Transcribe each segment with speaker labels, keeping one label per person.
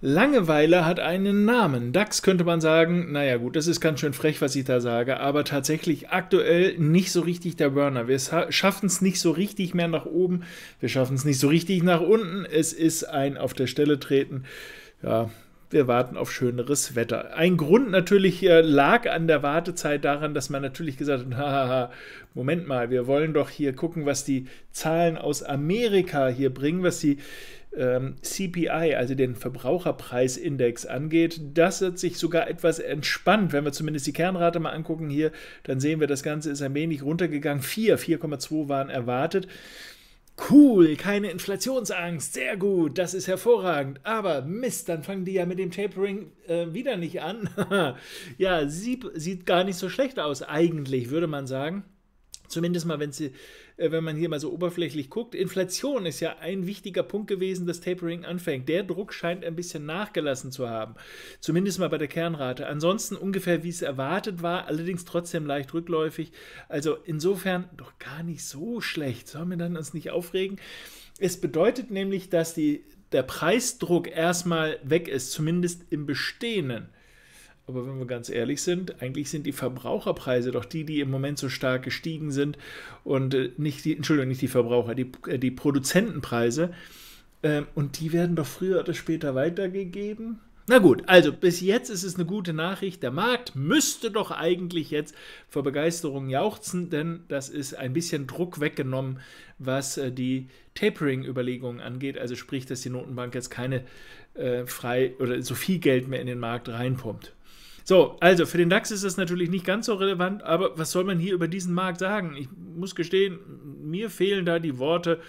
Speaker 1: Langeweile hat einen Namen. DAX könnte man sagen, naja gut, das ist ganz schön frech, was ich da sage, aber tatsächlich aktuell nicht so richtig der Burner. Wir schaffen es nicht so richtig mehr nach oben, wir schaffen es nicht so richtig nach unten. Es ist ein auf der Stelle treten. Ja, wir warten auf schöneres Wetter. Ein Grund natürlich äh, lag an der Wartezeit daran, dass man natürlich gesagt hat, haha, Moment mal, wir wollen doch hier gucken, was die Zahlen aus Amerika hier bringen, was die ähm, CPI, also den Verbraucherpreisindex angeht, das hat sich sogar etwas entspannt. Wenn wir zumindest die Kernrate mal angucken hier, dann sehen wir, das Ganze ist ein wenig runtergegangen. 4, 4,2 waren erwartet. Cool, keine Inflationsangst, sehr gut, das ist hervorragend. Aber Mist, dann fangen die ja mit dem Tapering äh, wieder nicht an. ja, sieht, sieht gar nicht so schlecht aus, eigentlich, würde man sagen. Zumindest mal, wenn, sie, wenn man hier mal so oberflächlich guckt. Inflation ist ja ein wichtiger Punkt gewesen, dass Tapering anfängt. Der Druck scheint ein bisschen nachgelassen zu haben. Zumindest mal bei der Kernrate. Ansonsten ungefähr wie es erwartet war, allerdings trotzdem leicht rückläufig. Also insofern doch gar nicht so schlecht. Sollen wir dann uns nicht aufregen? Es bedeutet nämlich, dass die, der Preisdruck erstmal weg ist, zumindest im Bestehenden. Aber wenn wir ganz ehrlich sind, eigentlich sind die Verbraucherpreise doch die, die im Moment so stark gestiegen sind und äh, nicht die, Entschuldigung, nicht die Verbraucher, die, äh, die Produzentenpreise. Ähm, und die werden doch früher oder später weitergegeben. Na gut, also bis jetzt ist es eine gute Nachricht. Der Markt müsste doch eigentlich jetzt vor Begeisterung jauchzen, denn das ist ein bisschen Druck weggenommen, was äh, die Tapering-Überlegungen angeht. Also sprich, dass die Notenbank jetzt keine äh, frei oder so viel Geld mehr in den Markt reinpumpt. So, also für den DAX ist das natürlich nicht ganz so relevant, aber was soll man hier über diesen Markt sagen? Ich muss gestehen, mir fehlen da die Worte.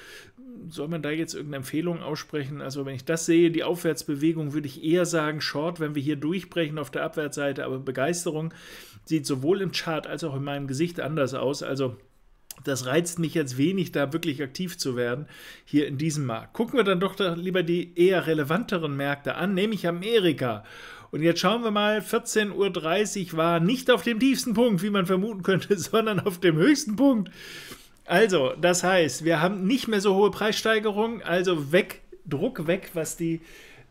Speaker 1: Soll man da jetzt irgendeine Empfehlung aussprechen? Also, wenn ich das sehe, die Aufwärtsbewegung, würde ich eher sagen, Short, wenn wir hier durchbrechen auf der Abwärtsseite, aber Begeisterung sieht sowohl im Chart als auch in meinem Gesicht anders aus. Also, das reizt mich jetzt wenig, da wirklich aktiv zu werden, hier in diesem Markt. Gucken wir dann doch lieber die eher relevanteren Märkte an, nämlich Amerika. Und jetzt schauen wir mal, 14.30 Uhr war nicht auf dem tiefsten Punkt, wie man vermuten könnte, sondern auf dem höchsten Punkt. Also, das heißt, wir haben nicht mehr so hohe Preissteigerungen, also weg, Druck weg, was, die,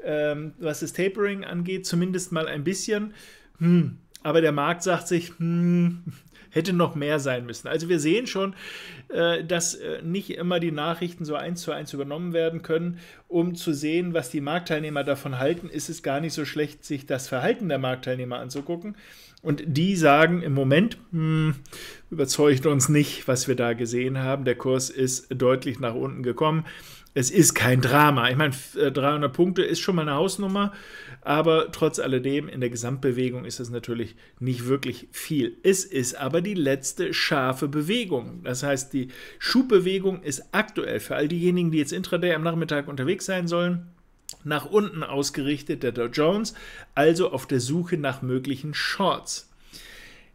Speaker 1: ähm, was das Tapering angeht, zumindest mal ein bisschen. Hm, aber der Markt sagt sich, hm, hätte noch mehr sein müssen. Also wir sehen schon, äh, dass äh, nicht immer die Nachrichten so eins zu eins übernommen werden können. Um zu sehen, was die Marktteilnehmer davon halten, ist es gar nicht so schlecht, sich das Verhalten der Marktteilnehmer anzugucken. Und die sagen im Moment, hm, überzeugt uns nicht, was wir da gesehen haben. Der Kurs ist deutlich nach unten gekommen es ist kein Drama. Ich meine, 300 äh, Punkte ist schon mal eine Hausnummer, aber trotz alledem in der Gesamtbewegung ist es natürlich nicht wirklich viel. Es ist aber die letzte scharfe Bewegung. Das heißt, die Schubbewegung ist aktuell für all diejenigen, die jetzt intraday am Nachmittag unterwegs sein sollen, nach unten ausgerichtet, der Dow Jones, also auf der Suche nach möglichen Shorts.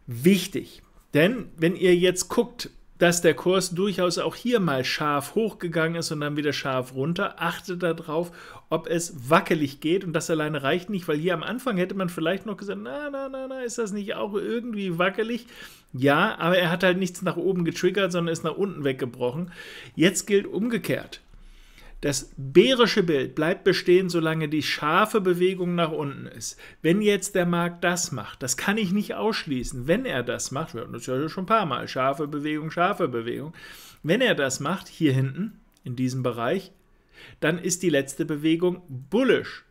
Speaker 1: Wichtig, denn wenn ihr jetzt guckt, dass der Kurs durchaus auch hier mal scharf hochgegangen ist und dann wieder scharf runter. Achtet darauf, ob es wackelig geht und das alleine reicht nicht, weil hier am Anfang hätte man vielleicht noch gesagt, na, na, na, na, ist das nicht auch irgendwie wackelig? Ja, aber er hat halt nichts nach oben getriggert, sondern ist nach unten weggebrochen. Jetzt gilt umgekehrt. Das bärische Bild bleibt bestehen, solange die scharfe Bewegung nach unten ist. Wenn jetzt der Markt das macht, das kann ich nicht ausschließen. Wenn er das macht, wir hatten das ja schon ein paar Mal, scharfe Bewegung, scharfe Bewegung. Wenn er das macht, hier hinten, in diesem Bereich, dann ist die letzte Bewegung bullish.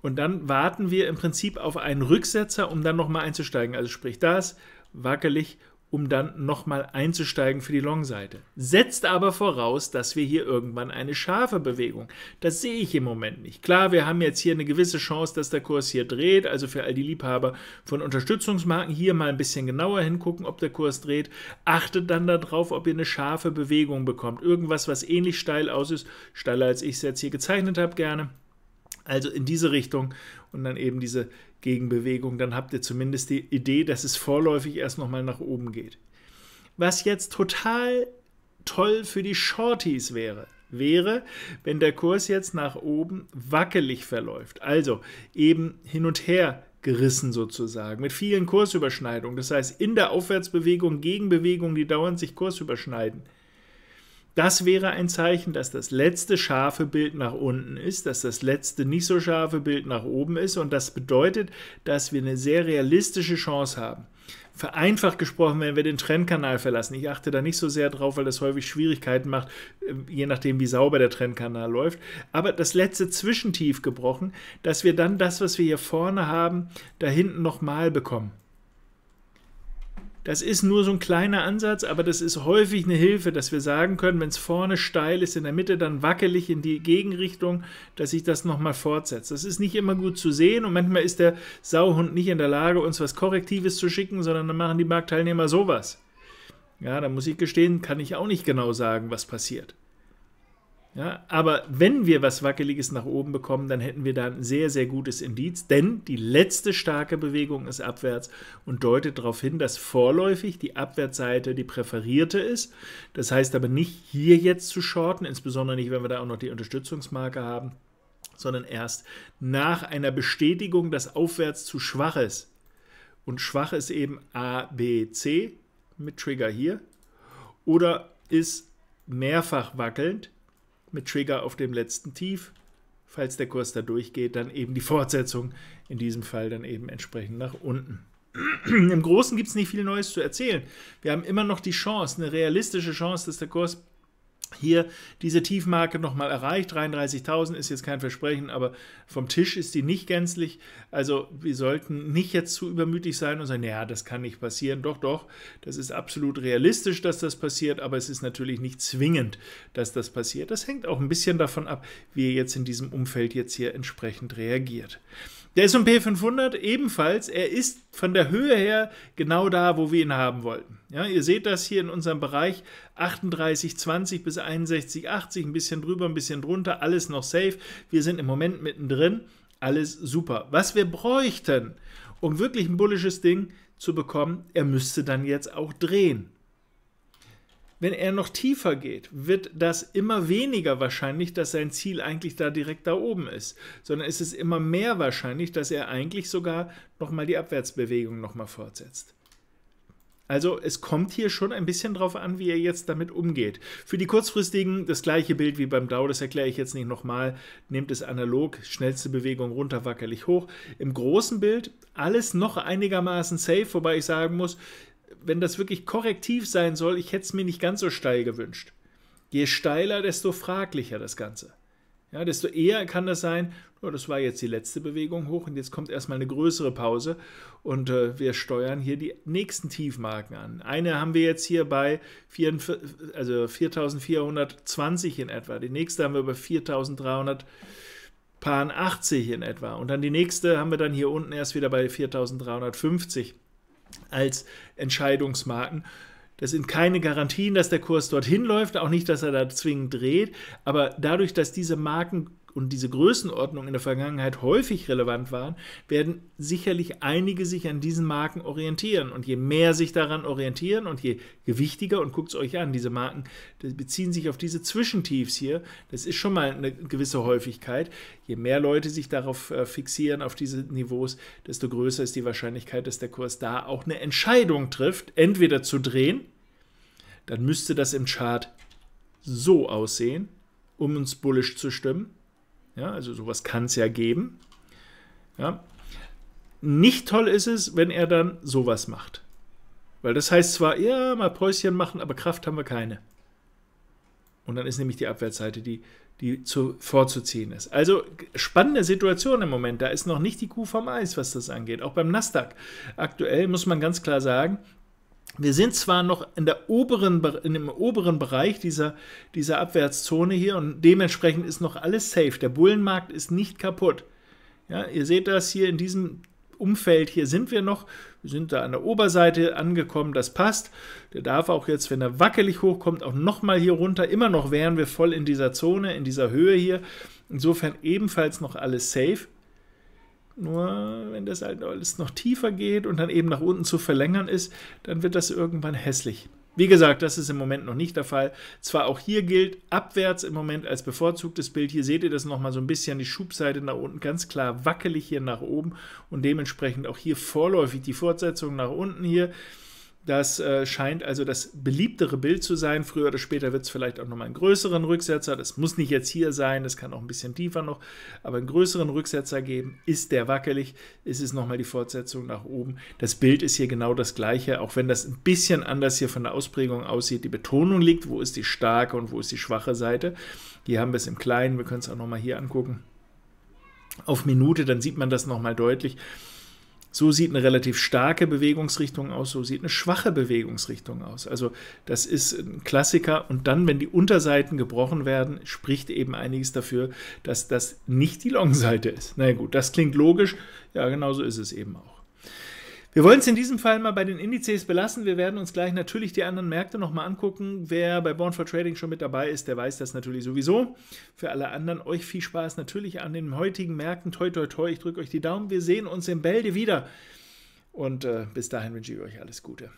Speaker 1: Und dann warten wir im Prinzip auf einen Rücksetzer, um dann nochmal einzusteigen. Also sprich das, wackelig um dann nochmal einzusteigen für die Long-Seite. Setzt aber voraus, dass wir hier irgendwann eine scharfe Bewegung. Das sehe ich im Moment nicht. Klar, wir haben jetzt hier eine gewisse Chance, dass der Kurs hier dreht. Also für all die Liebhaber von Unterstützungsmarken hier mal ein bisschen genauer hingucken, ob der Kurs dreht. Achtet dann darauf, ob ihr eine scharfe Bewegung bekommt. Irgendwas, was ähnlich steil aus ist, steiler als ich es jetzt hier gezeichnet habe, gerne. Also in diese Richtung und dann eben diese Gegenbewegung, dann habt ihr zumindest die Idee, dass es vorläufig erst nochmal nach oben geht. Was jetzt total toll für die Shorties wäre, wäre, wenn der Kurs jetzt nach oben wackelig verläuft. Also eben hin und her gerissen sozusagen, mit vielen Kursüberschneidungen. Das heißt, in der Aufwärtsbewegung Gegenbewegungen, die dauernd sich Kurs überschneiden. Das wäre ein Zeichen, dass das letzte scharfe Bild nach unten ist, dass das letzte nicht so scharfe Bild nach oben ist und das bedeutet, dass wir eine sehr realistische Chance haben. Vereinfacht gesprochen, wenn wir den Trendkanal verlassen. Ich achte da nicht so sehr drauf, weil das häufig Schwierigkeiten macht, äh, je nachdem, wie sauber der Trendkanal läuft. Aber das letzte Zwischentief gebrochen, dass wir dann das, was wir hier vorne haben, da hinten nochmal bekommen. Das ist nur so ein kleiner Ansatz, aber das ist häufig eine Hilfe, dass wir sagen können, wenn es vorne steil ist, in der Mitte dann wackelig in die Gegenrichtung, dass sich das nochmal fortsetzt. Das ist nicht immer gut zu sehen und manchmal ist der Sauhund nicht in der Lage, uns was Korrektives zu schicken, sondern dann machen die Marktteilnehmer sowas. Ja, da muss ich gestehen, kann ich auch nicht genau sagen, was passiert. Ja, aber wenn wir was Wackeliges nach oben bekommen, dann hätten wir da ein sehr, sehr gutes Indiz, denn die letzte starke Bewegung ist abwärts und deutet darauf hin, dass vorläufig die Abwärtsseite die präferierte ist. Das heißt aber nicht hier jetzt zu shorten, insbesondere nicht, wenn wir da auch noch die Unterstützungsmarke haben, sondern erst nach einer Bestätigung, dass aufwärts zu schwach ist. Und schwach ist eben A, B, C mit Trigger hier oder ist mehrfach wackelnd mit Trigger auf dem letzten Tief. Falls der Kurs da durchgeht, dann eben die Fortsetzung, in diesem Fall dann eben entsprechend nach unten. Im Großen gibt es nicht viel Neues zu erzählen. Wir haben immer noch die Chance, eine realistische Chance, dass der Kurs hier diese Tiefmarke nochmal erreicht. 33.000 ist jetzt kein Versprechen, aber vom Tisch ist die nicht gänzlich. Also wir sollten nicht jetzt zu übermütig sein und sagen, ja, das kann nicht passieren. Doch, doch, das ist absolut realistisch, dass das passiert, aber es ist natürlich nicht zwingend, dass das passiert. Das hängt auch ein bisschen davon ab, wie ihr jetzt in diesem Umfeld jetzt hier entsprechend reagiert. Der S&P 500 ebenfalls, er ist von der Höhe her genau da, wo wir ihn haben wollten. Ja, ihr seht das hier in unserem Bereich 38,20 bis 61,80, ein bisschen drüber, ein bisschen drunter, alles noch safe. Wir sind im Moment mittendrin, alles super. Was wir bräuchten, um wirklich ein bullisches Ding zu bekommen, er müsste dann jetzt auch drehen. Wenn er noch tiefer geht, wird das immer weniger wahrscheinlich, dass sein Ziel eigentlich da direkt da oben ist, sondern es ist immer mehr wahrscheinlich, dass er eigentlich sogar nochmal die Abwärtsbewegung nochmal fortsetzt. Also es kommt hier schon ein bisschen drauf an, wie er jetzt damit umgeht. Für die kurzfristigen das gleiche Bild wie beim Dow, das erkläre ich jetzt nicht nochmal. Nehmt es analog, schnellste Bewegung runter, wackelig hoch. Im großen Bild alles noch einigermaßen safe, wobei ich sagen muss, wenn das wirklich korrektiv sein soll, ich hätte es mir nicht ganz so steil gewünscht. Je steiler, desto fraglicher das Ganze. Ja, desto eher kann das sein, oh, das war jetzt die letzte Bewegung hoch und jetzt kommt erstmal eine größere Pause und äh, wir steuern hier die nächsten Tiefmarken an. Eine haben wir jetzt hier bei 44, also 4420 in etwa, die nächste haben wir bei 4380 in etwa und dann die nächste haben wir dann hier unten erst wieder bei 4350 als Entscheidungsmarken. Das sind keine Garantien, dass der Kurs dorthin läuft, auch nicht, dass er da zwingend dreht, aber dadurch, dass diese Marken und diese Größenordnung in der Vergangenheit häufig relevant waren, werden sicherlich einige sich an diesen Marken orientieren. Und je mehr sich daran orientieren und je gewichtiger, und guckt es euch an, diese Marken beziehen sich auf diese Zwischentiefs hier, das ist schon mal eine gewisse Häufigkeit. Je mehr Leute sich darauf äh, fixieren, auf diese Niveaus, desto größer ist die Wahrscheinlichkeit, dass der Kurs da auch eine Entscheidung trifft, entweder zu drehen, dann müsste das im Chart so aussehen, um uns bullisch zu stimmen ja, also sowas kann es ja geben. Ja. Nicht toll ist es, wenn er dann sowas macht. Weil das heißt zwar, ja, mal Päuschen machen, aber Kraft haben wir keine. Und dann ist nämlich die Abwärtsseite, die, die zu, vorzuziehen ist. Also spannende Situation im Moment. Da ist noch nicht die Kuh vom Eis, was das angeht. Auch beim Nasdaq. Aktuell muss man ganz klar sagen, wir sind zwar noch in, der oberen, in dem oberen Bereich dieser, dieser Abwärtszone hier und dementsprechend ist noch alles safe. Der Bullenmarkt ist nicht kaputt. Ja, ihr seht das hier in diesem Umfeld, hier sind wir noch. Wir sind da an der Oberseite angekommen, das passt. Der darf auch jetzt, wenn er wackelig hochkommt, auch nochmal hier runter. Immer noch wären wir voll in dieser Zone, in dieser Höhe hier. Insofern ebenfalls noch alles safe. Nur wenn das halt alles noch tiefer geht und dann eben nach unten zu verlängern ist, dann wird das irgendwann hässlich. Wie gesagt, das ist im Moment noch nicht der Fall. Zwar auch hier gilt abwärts im Moment als bevorzugtes Bild. Hier seht ihr das nochmal so ein bisschen, die Schubseite nach unten ganz klar wackelig hier nach oben und dementsprechend auch hier vorläufig die Fortsetzung nach unten hier. Das äh, scheint also das beliebtere Bild zu sein. Früher oder später wird es vielleicht auch nochmal einen größeren Rücksetzer. Das muss nicht jetzt hier sein, das kann auch ein bisschen tiefer noch, aber einen größeren Rücksetzer geben. Ist der wackelig, ist es nochmal die Fortsetzung nach oben. Das Bild ist hier genau das gleiche, auch wenn das ein bisschen anders hier von der Ausprägung aussieht. Die Betonung liegt, wo ist die starke und wo ist die schwache Seite. Hier haben wir es im Kleinen, wir können es auch nochmal hier angucken. Auf Minute, dann sieht man das nochmal deutlich. So sieht eine relativ starke Bewegungsrichtung aus, so sieht eine schwache Bewegungsrichtung aus. Also das ist ein Klassiker. Und dann, wenn die Unterseiten gebrochen werden, spricht eben einiges dafür, dass das nicht die Long-Seite ist. Na gut, das klingt logisch. Ja, genau so ist es eben auch. Wir wollen es in diesem Fall mal bei den Indizes belassen. Wir werden uns gleich natürlich die anderen Märkte nochmal angucken. Wer bei Born for Trading schon mit dabei ist, der weiß das natürlich sowieso. Für alle anderen euch viel Spaß natürlich an den heutigen Märkten. Toi, toi, toi. Ich drücke euch die Daumen. Wir sehen uns im Bälde wieder. Und äh, bis dahin wünsche ich euch alles Gute.